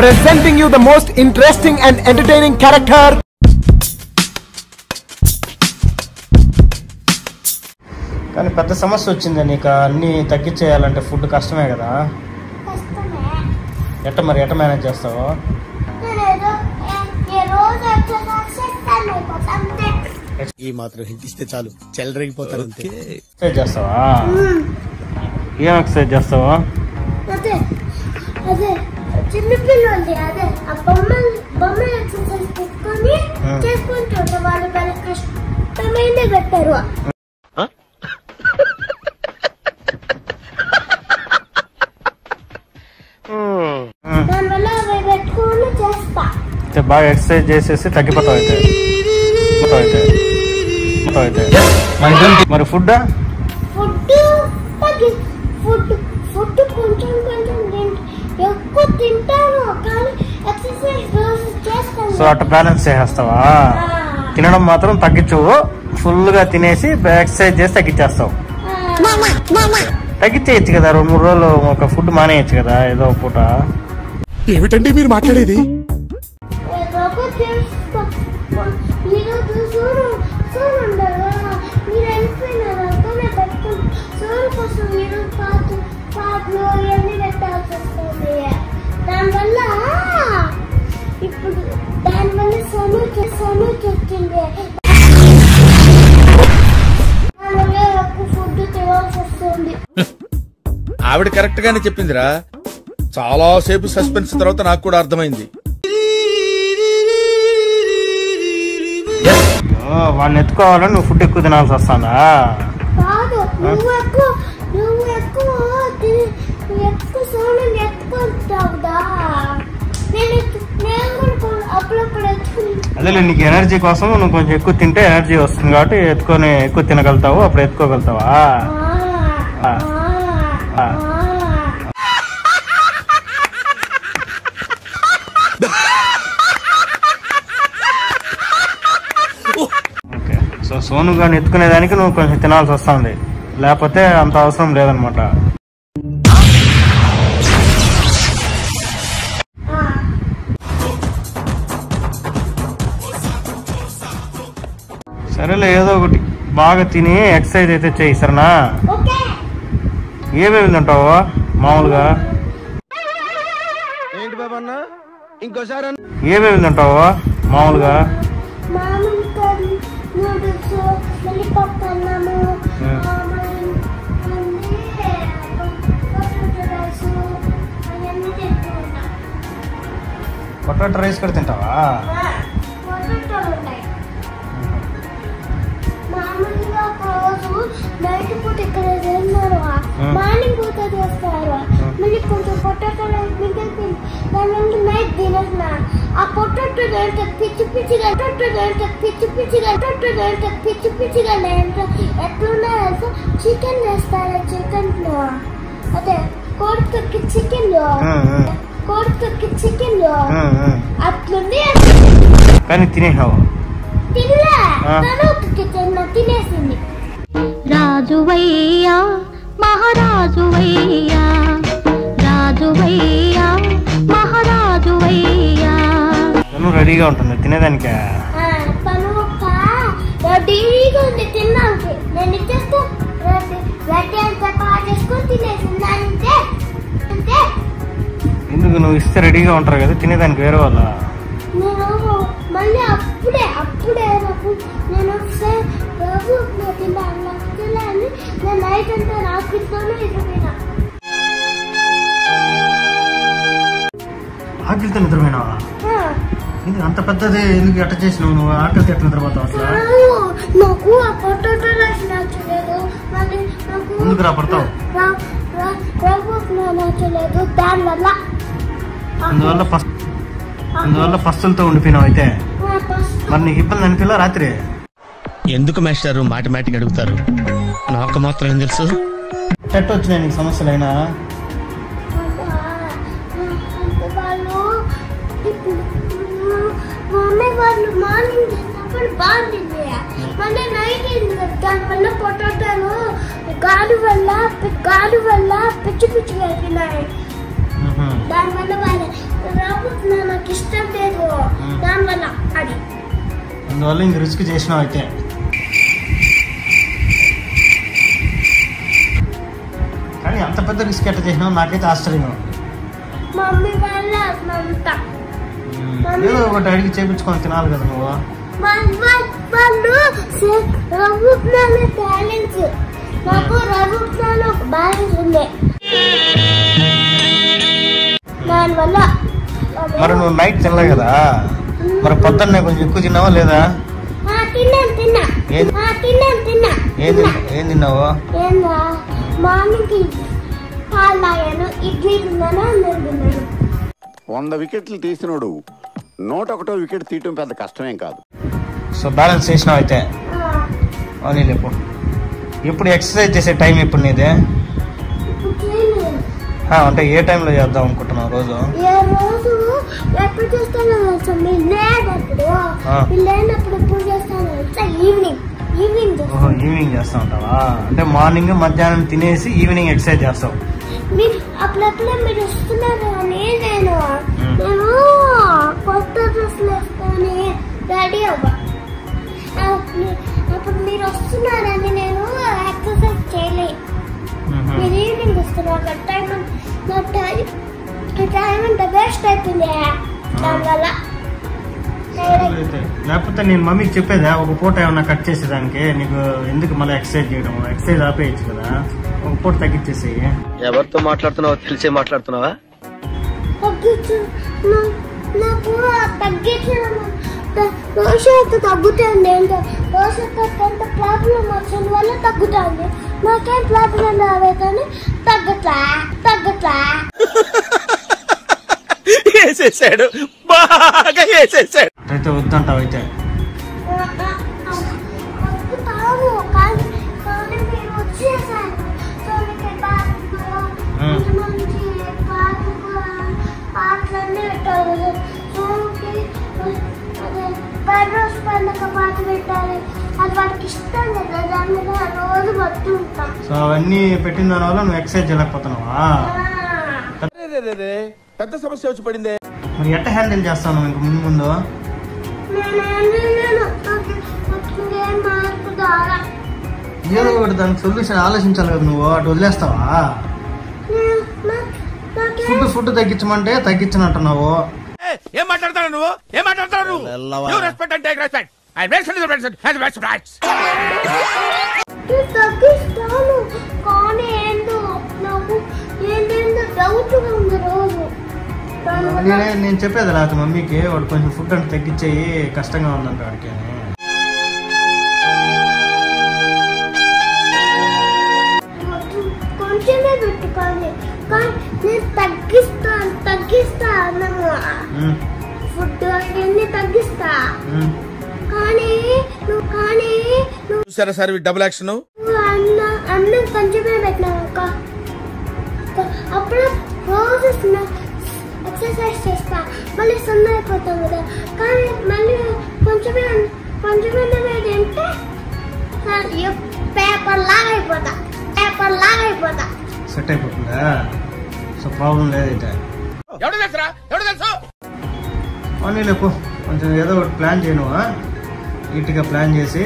presenting you the most interesting and entertaining character. కానీ పెద్ద సమస్య వచ్చింది నీకు అన్ని తగ్గించేయాలంటే ఫుడ్ కష్టమే కదా. కష్టమే. ఎట్ట మరి ఎట్ట మేనేజ్ చేస్తావు? ఈ మాత్రం హింట్ ఇస్తే చాలు. చెలరేగిపోతారు అంతే. ఎక్సర్సైజ్ చేస్తావా? ఏం ఎక్సర్సైజ్ చేస్తావా? అదే అదే. చిన్నపిల్లలు అదే. ఆ బొమ్మలు బొమ్మలు ఎక్సర్సైజ్ పెట్టుకొని. చేసుకుంటుంటే వాళ్ళు వాళ్ళ కష్టమైందే పెట్టారు దానివల్ల అవి పెట్టుకొని చేస్తా. అయితే బాగా ఎక్సర్సైజ్ చేసేసి తగ్గిపోతావు అయితే. పోతావు అయితే. పోతావు అయితే. మరి ఫుడ్ ఫుడ్ ఫుడ్ ఫుడ్ కొంచెం తింటాను కానీ ఎక్సర్సైజ్ రోజు చేస్తాను. సో అట్ట బ్యాలెన్స్ చేసేస్తావా? తినడం మాత్రం తగ్గించవు. ఫుల్గా తినేసి ఎక్సర్సైజ్ చేసి తగ్గించేస్తావు. తగ్గించేయచ్చు కదా రెండు మూడు రోజులు ఒక ఫుడ్ మానేయచ్చు కదా ఏదో ఒక పూట. ఏమిటండి మీరు మాట్లాడేది? ఆవిడ కరెక్ట్ గానే చెప్పిందిరా. చాలా సేపు సస్పెన్స్ తర్వాత నాకు కూడా అర్థమైంది. వాడిని ఎత్తుకోవాలని నువ్వు ఫుడ్ ఎక్కువ తినాల్సి వస్తుందా? అదేలే నీకు ఎనర్జీ కోసం నువ్వు కొంచెం ఎక్కువ తింటే ఎనర్జీ వస్తుంది కాబట్టి ఎత్తుకొని ఎక్కువ తినగలుగుతావు అప్పుడు ఎత్తుకోగలుగుతావా? సో సోను గారిని ఎత్తుకునేదానికి నువ్వు కొంచెం తినాల్సి వస్తుంది. లేకపోతే అంత అవసరం లేదనమాట. సరేలే ఏదో ఒకటి. బాగా తిని ఎక్సర్సైజ్ అయితే చేయి సరేనా? ఓకే. ఏమేమి తింటావు? మామూలుగా? ఏంటి ఇంకోసారి ఏమేమి తింటావు? మామూలుగా? పొటాటో రైస్ కూడా తింటావా? మార్నింగ్ పూట చేస్తారు మళ్ళీ కొంచెం పొటాటో మిగిలిపోయింది దాని నుండి నైట్ తినేసిన ఆ పొటాటో ఏంటో పిచ్చి పిచ్చిగా పొటాటో ఏంటో పిచ్చి పిచ్చిగా పొటాటో ఏంటో పిచ్చి పిచ్చిగా ఏంటో ఎట్లున్నాయో చికెన్ వేస్తారు చికెన్లో అదే కోడి తొక్కి చికెన్లో ఆ, ఆ. కోడి తొక్కి చికెన్లో ఆ, ఆ. అట్లుంది కానీ తినేసావు? తినలే. తినేసింది. రాజువయ్యా తినేసింది అంతే అంతే ఎందుకు నువ్వు ఇస్తే రెడీగా ఉంటారు కదా తినేదానికి వేరే వాళ్ళ? మళ్ళీ అప్పుడే అప్పుడే నేను నైట్ అంతా నిద్రపోయినావా? ఎందుకు అంత పెద్దది ఎందుకు ఎట్ట చేసినావు నువ్వు? ఎట్ట నిద్రపోతావు అసలు నాకు ఆ పొటాటో రైస్ నచ్చలేదు. మళ్ళీ నాకు ఎందుకు రా పడతావు? రా- రా- రవ్వకు నచ్చలేదు. దానివల్ల అందువల్ల ఫస్ట్ అందువల్ల ఫస్టులతో ఉండిపోయినావు అయితే. మరి నీకు ఇబ్బంది అనిపిల్ల రాత్రి? ఎందుకు మాస్టారు మాటిమాటికి అడుగుతారు? నాకు మాత్రం ఏం తెలుసు? ఎట్ట వచ్చినాయి నీకు సమస్యలైనా? వాళ్ళు మార్నింగ్ చేసినప్పుడు బాగుంది మన నైట్ దానివల్ల పొటాటాలు గాలి వల్ల గాలి వల్ల పిచ్చి పిచ్చిగా అయిపోయినాయి దానివల్ల వాళ్ళు రాబోతున్నా నాకు ఇష్టం లేదు. దానివల్ల అది. అందువల్ల ఇంక రుచికి చేసినావు అయితే. కానీ అంత పెద్ద రిస్క్ ఎట్లా చేసినావు? నాకైతే ఆశ్చర్యం మమ్మీ వాళ్ళ అంతా ఏదో ఒకటి అడిగి చేపించుకొని తినాలి కదా నువ్వు. వాళ్ళు వాళ్ళు రఘుప్నాలు టాలెంట్స్ నాకు రఘుప్నాలు ఒక బ్యాలెన్స్ ఉంది. దానివల్ల మరి నువ్వు నైట్ తినలే కదా? మరి పొద్దున్నే కొంచెం ఎక్కువ తిన్నావా లేదా? తిన్నాను తిన్నా తిన్నాను తిన్నా ఏం తిన్నా. తిన్- ఏం తిన్నావు? పాలు తాగాను ఇడ్లీ తిన్నాను? వంద వికెట్లు తీసినోడు నూట ఒకటో వికెట్ తీయటం పెద్ద కష్టమేం కాదు. సో బ్యాలెన్స్ చేసినావు అయితే. అవునీ లేపు ఎప్పుడు ఎక్సర్సైజ్ చేసే టైం ఎప్పుడు నీదే? ఇప్పుడు ఆ, అంటే ఏ టైంలో చేద్దాం అనుకుంటున్నావు రోజు? ఈవినింగ్ చేస్తా. ఉంటావా? అంటే మార్నింగ్ మధ్యాహ్నం తినేసి ఈవినింగ్ ఎక్సర్సైజ్ చేస్తావు. అప్పుడప్పుడే మీరు వస్తున్నారు. నేను కొత్త డ్రెస్సులు వేసుకొని రెడీ అవ్వ. ఆ, మీ- అప్పుడు మీరు వస్తున్నారని నేను ఎక్సర్సైజ్ చేయలేదు. మీరు ఈవినింగ్ వస్తున్నారు టైం నా టైం టైం అంతా వేస్ట్ అవుతుంది దానివల్ల. లేకపోతే నేను మమ్మీకి చెప్పేదా ఒక పూట ఏమన్నా కట్ చేసేదానికి నీకు ఎందుకు మళ్ళీ ఎక్సర్సైజ్ చేయడం? ఎక్సర్సైజ్ ఆపేయచ్చు కదా. ఒక పూట తగ్గించేసి ఎవరితో మాట్లాడుతున్నావో తెలిసే మాట్లాడుతున్నావా? తగ్గించు దోషత తగ్గుతుంది ఏంటో దోషత ఎంత ప్రాబ్లం వచ్చిన వల్ల తగ్గుతుంది. నాకేం ప్రాబ్లం రావే కానీ తగ్గట్లా తగ్గట్లా. వేసేసాడు. బాగా వేసేసాడు. అయితే వద్దంటావు అయితే. తగ్గుతాను కానీ బర్రోస్ పండుగ పాట పెట్టాలి. అది వాడికి ఇష్టం కదా దాని మీద రోజు పడుతూ ఉంటాం. సో అవన్నీ పెట్టిన దానివల్ల నువ్వు ఎక్సర్సైజ్ చేయలేకపోతున్నావా? పెద్ద సమస్య వచ్చి పడిందే. మరి ఎట్ట హ్యాండిల్ చేస్తావు నువ్వు ఇంక ముందు ముందు? ఏదో ఒకటి దానికి సొల్యూషన్ ఆలోచించాలి కదా నువ్వు. అటు వదిలేస్తావా? ఫుడ్ ఫుడ్ తగ్గించమంటే తగ్గించనంటున్నావు. ఏం మాట్లాడతాడు నువ్వు? ఏం మాట్లాడతాడు నువ్వు? రెస్పెక్ట్ అంటే రెస్పెక్ట్ ఐ రెస్పెక్ట్ రైట్స్ నేను తగ్గిస్తాను కానీ ఏందో నాకు ఏంటేందో డౌట్ ఉంది రోజు. నేనే నేను చెప్పేది లేకపోతే మమ్మీకి. వాడు కొంచెం ఫుడ్ అంటే తగ్గించేయి కష్టంగా ఉందంట వాడికి అని. కొంచెమే పెట్టుకోండి కానీ నేను తగ్గిస్తాను తగ్గిస్తా అన్నము. ఫుడ్ అవన్నీ తగ్గిస్తా. కానీ నువ్వు కానీ నువ్వు చూసారా సార్ డబుల్ యాక్షన్ అన్న అన్నం కొంచెమే పెట్టినావు అక్క. అప్పుడు రోజు ఎక్సర్సైజ్ చేస్తా. మళ్ళీ సున్న అయిపోతాం కదా. కానీ మళ్ళీ కొంచెమే కొంచెమే తింటే పేపర్ లాగా అయిపోతా. పేపర్ లాగా అయిపోతా. సెట్ అయిపోతుందా? సో ప్రాబ్లం లేదైతే ఎవడు తెలుసురా? ఎవడు తెలుసు? కొంచెం ఏదో ఒకటి ప్లాన్ చేయను నీట్గా ప్లాన్ చేసి